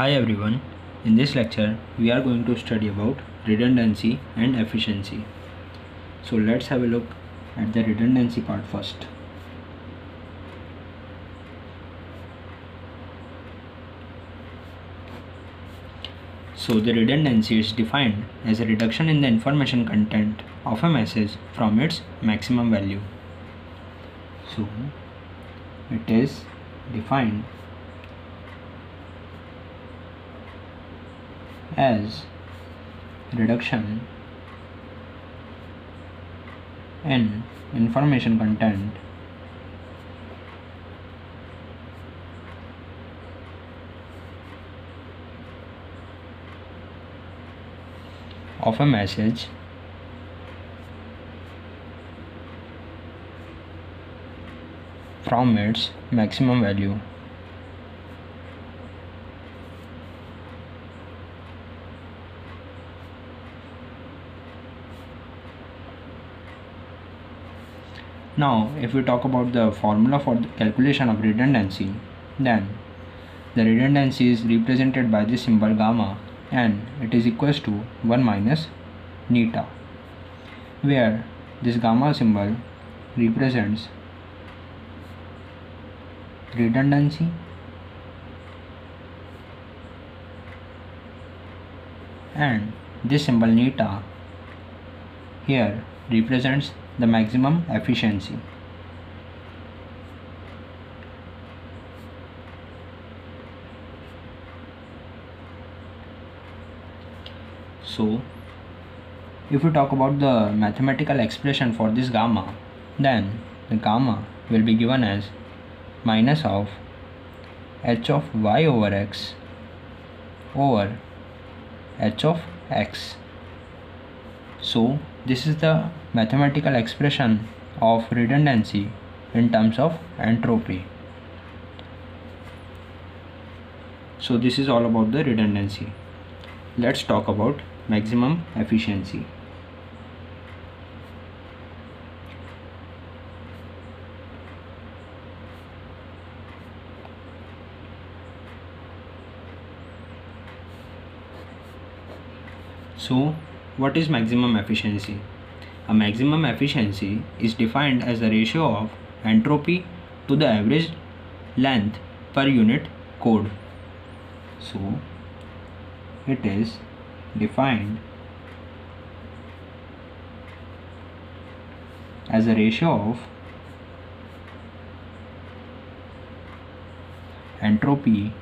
Hi everyone, in this lecture we are going to study about redundancy and efficiency. So let's have a look at the redundancy part first. So the redundancy is defined as a reduction in the information content of a message from its maximum value. So it is defined as reduction in information content. Of a message from its maximum value Now, if we talk about the formula for the calculation of redundancy, then the redundancy is represented by this symbol gamma and it is equals to 1 minus neta, where this gamma symbol represents redundancy. And this symbol neta here represents the maximum efficiency. So, if we talk about the mathematical expression for this gamma, then the gamma will be given as minus of h of y over x over h of x. So, this is the mathematical expression of redundancy in terms of entropy. So this is all about the redundancy. Let's talk about maximum efficiency. So what is maximum efficiency? A maximum efficiency is defined as the ratio of entropy to the average length per unit code. So it is defined as a ratio of entropy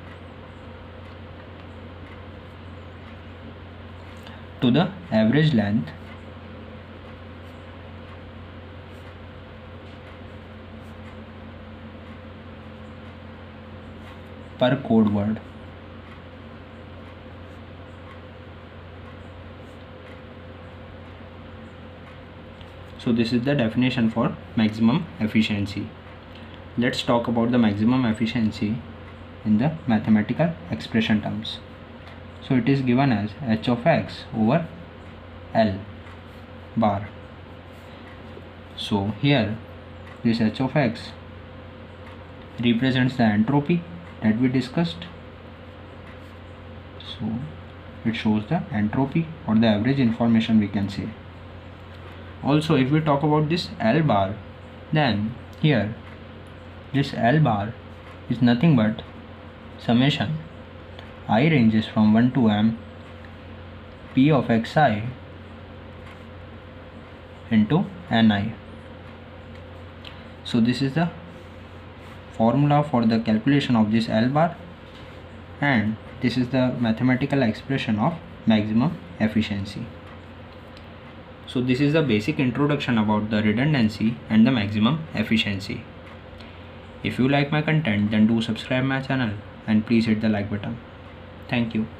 to the average length per code word. So this is the definition for maximum efficiency. Let's talk about the maximum efficiency in the mathematical expression terms so it is given as h of x over L bar. So here this h of x represents the entropy that we discussed. So it shows the entropy or the average information we can say. Also if we talk about this L bar then here this L bar is nothing but summation i ranges from 1 to m p of xi into ni. So this is the formula for the calculation of this L bar and this is the mathematical expression of maximum efficiency. So this is the basic introduction about the redundancy and the maximum efficiency. If you like my content then do subscribe my channel and please hit the like button. Thank you.